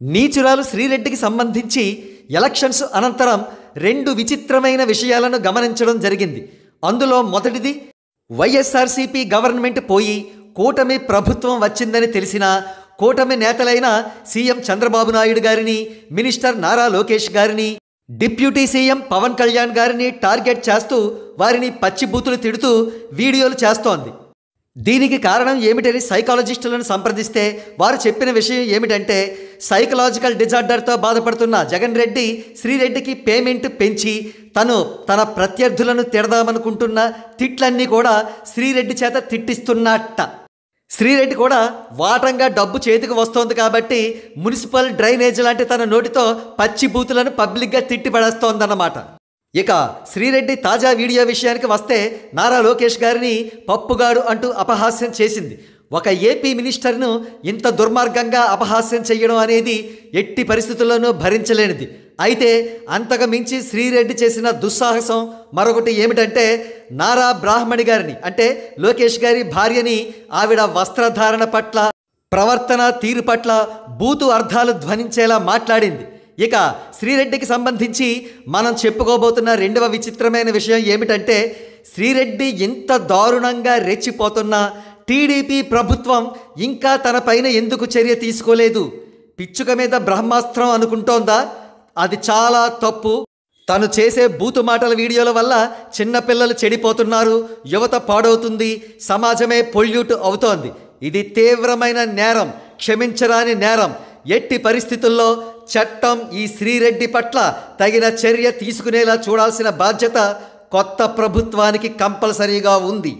నీచురాలు శ్రీరెడ్డికి సంబంధించి ఎలక్షన్స్ అనంతరం రెండు విచిత్రమైన విషయాలను గమనించడం జరిగింది. అందులో మొదటిది వైఎస్ఆర్సీపీ గవర్నమెంట్ పోయి కూటమి ప్రభుత్వం వచ్చిందని తెలిసినా కూటమి నేతలైన సీఎం చంద్రబాబు నాయుడు గారిని మినిస్టర్ నారా లోకేష్ గారిని డిప్యూటీ సీఎం పవన్ కళ్యాణ్ గారిని టార్గెట్ చేస్తూ వారిని పచ్చిబూతులు తిడుతూ వీడియోలు చేస్తోంది. దీనికి కారణం ఏమిటని సైకాలజిస్టులను సంప్రదిస్తే వారు చెప్పిన విషయం ఏమిటంటే సైకలాజికల్ డిజార్డర్తో బాధపడుతున్న జగన్ రెడ్డి శ్రీరెడ్డికి పేమెంట్ పెంచి తను తన ప్రత్యర్థులను తిడదామనుకుంటున్న తిట్లన్నీ కూడా శ్రీరెడ్డి చేత తిట్టిస్తున్నట్ట. శ్రీరెడ్డి కూడా వాటంగా డబ్బు చేతికి వస్తోంది కాబట్టి మున్సిపల్ డ్రైనేజ్ లాంటి తన నోటితో పచ్చి బూతులను పబ్లిక్గా తిట్టి పడేస్తోందన్నమాట. ఇక శ్రీరెడ్డి తాజా వీడియో విషయానికి వస్తే నారా లోకేష్ గారిని పప్పుగాడు అంటూ అపహాస్యం చేసింది. ఒక ఏపీ మినిస్టర్ను ఇంత దుర్మార్గంగా అపహాస్యం చేయడం అనేది ఎట్టి పరిస్థితుల్లోనూ భరించలేనిది. అయితే అంతకు మించి శ్రీరెడ్డి చేసిన దుస్సాహసం మరొకటి ఏమిటంటే నారా బ్రాహ్మణి గారిని అంటే లోకేష్ గారి భార్యని ఆవిడ వస్త్రధారణ పట్ల ప్రవర్తన తీరు పట్ల బూతు అర్థాలు ధ్వనించేలా మాట్లాడింది. ఇక శ్రీరెడ్డికి సంబంధించి మనం చెప్పుకోబోతున్న రెండవ విచిత్రమైన విషయం ఏమిటంటే శ్రీరెడ్డి ఇంత దారుణంగా రెచ్చిపోతున్నా టీడీపీ ప్రభుత్వం ఇంకా తనపైన ఎందుకు చర్య తీసుకోలేదు? పిచ్చుక మీద బ్రహ్మాస్త్రం అనుకుంటోందా? అది చాలా తప్పు. తను చేసే బూతు మాటల వీడియోల వల్ల చిన్నపిల్లలు చెడిపోతున్నారు యువత పాడవుతుంది సమాజమే పొల్యూట్ అవుతోంది. ఇది తీవ్రమైన నేరం క్షమించరాని నేరం. ఎట్టి పరిస్థితుల్లో చట్టం ఈ శ్రీరెడ్డి పట్ల తగిన చర్య తీసుకునేలా చూడాల్సిన బాధ్యత కొత్త ప్రభుత్వానికి కంపల్సరీగా ఉంది.